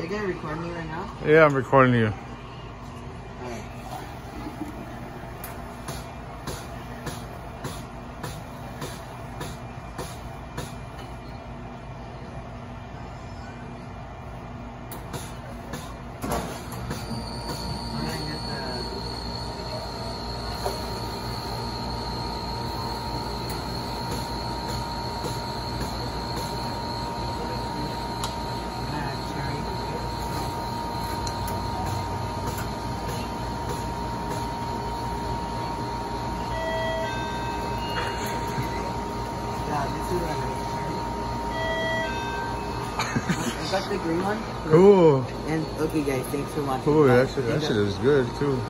Are you gonna record me right now? Yeah, I'm recording you. Is got the green one. Cool. And okay, guys, thanks for watching. Cool. That shit, that shit is good too.